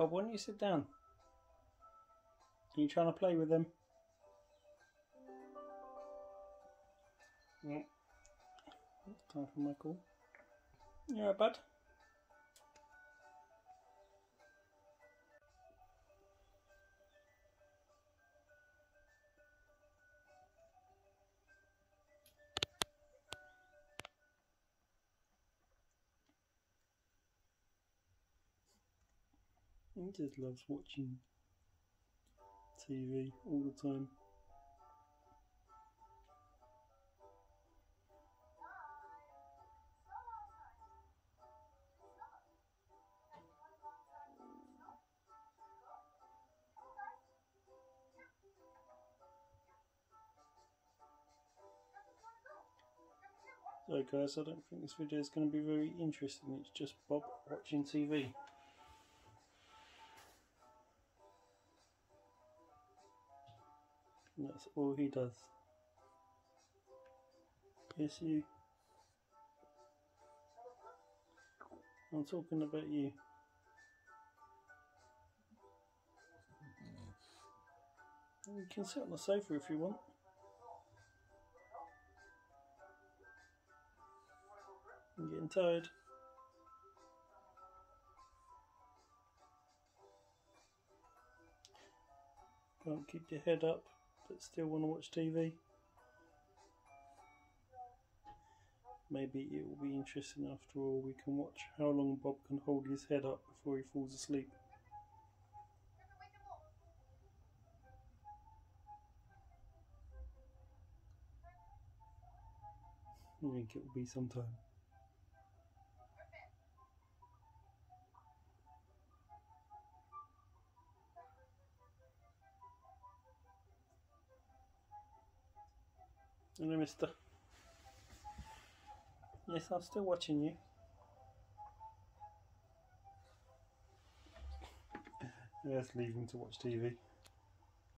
Bob, why don't you sit down? Are you trying to play with them? Mm. Time for my call. Yeah, bud. He just loves watching TV all the time. So guys, I don't think this video is going to be very interesting. It's just Bob watching TV. That's all he does. Yes, you. I'm talking about you. You can sit on the sofa if you want. I'm getting tired. Can't keep your head up, but still want to watch TV. Maybe it will be interesting after all. We can watch how long Bob can hold his head up before he falls asleep. I think it will be some Hello, mister. Yes, I'm still watching you. Let's leave him to watch TV.